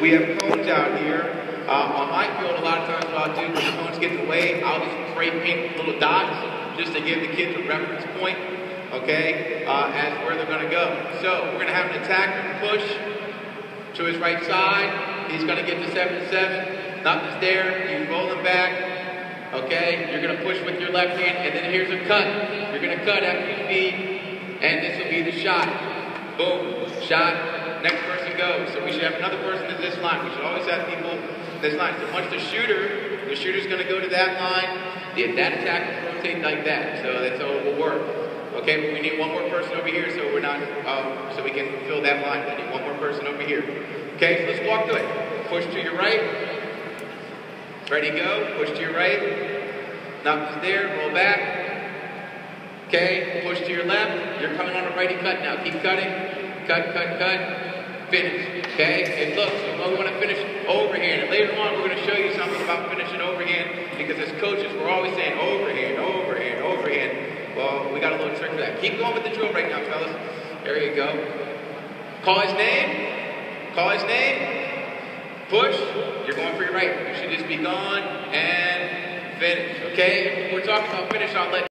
We have cones out here. Uh, on my field, a lot of times what I'll do when the cones get in the way, I'll just spray paint little dots just to give the kids a reference point, okay, uh, as where they're going to go. So we're going to have an attacker push to his right side. He's going to get to 7 7. Nothing's there. He's rolling back. Okay, you're going to push with your left hand, and then here's a cut. You're going to cut after you feed, and this will be the shot. Boom, shot. Next person goes. So we should have another person in this line. We should always have people this line. So once the shooter, the shooter's going to go to that line. The, that attack will rotate like that. So that's how it will work. Okay, but we need one more person over here so we're not, um, so we can fill that line. We need one more person over here. Okay, so let's walk through it. Push to your right. Ready, go. Push to your right. Nothing's there. Roll back. Okay, push to your left. You're coming on a righty cut now. Keep cutting. Cut, cut, cut. Finish. Okay, and look, we want to finish overhand. And later on, we're going to show you something about finishing overhand because as coaches, we're always saying overhand, overhand, overhand. Well, we got a little trick for that. Keep going with the drill right now, fellas. There you go. Call his name. Call his name. Push. You're going for your right. You should just be gone and finish. Okay? We're talking about finish. I'll let